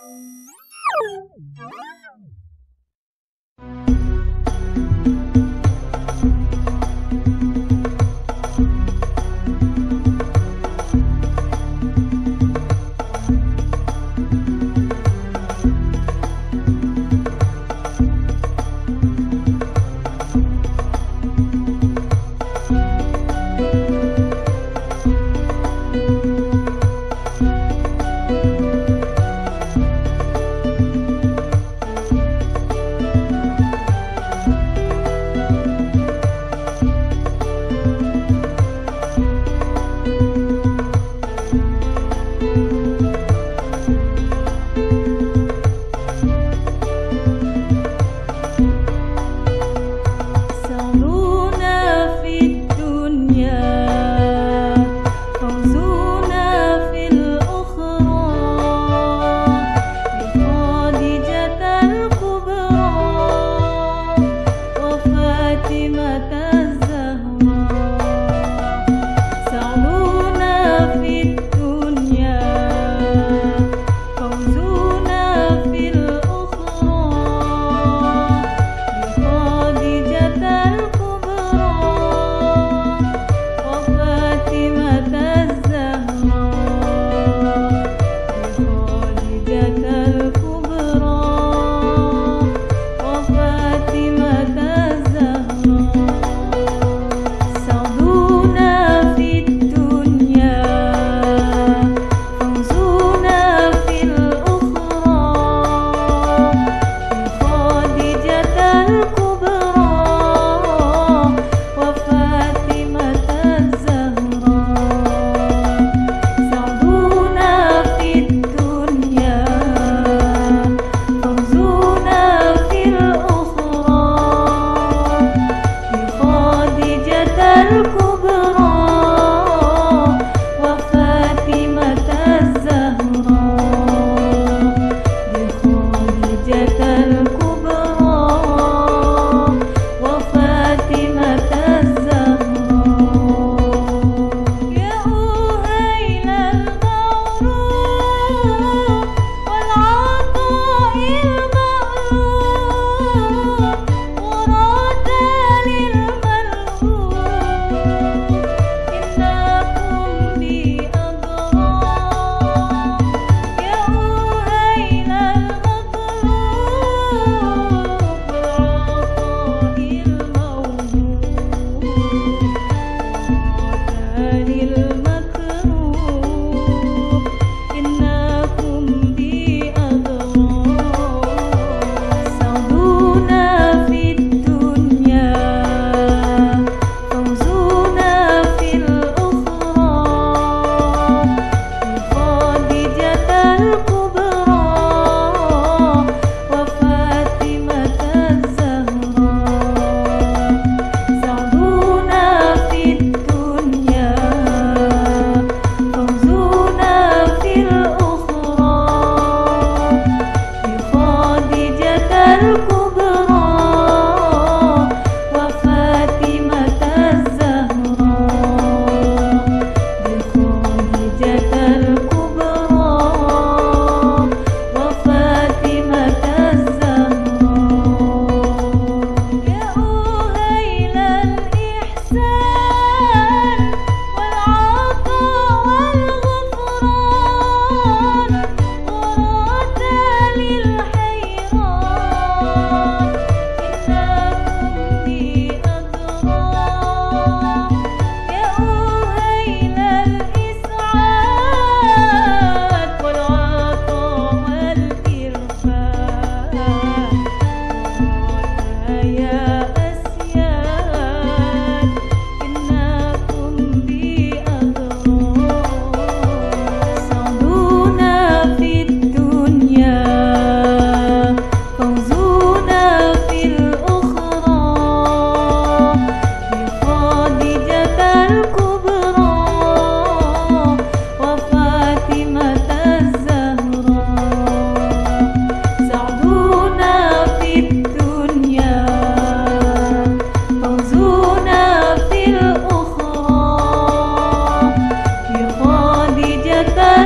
Thank you.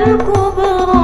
الكبرى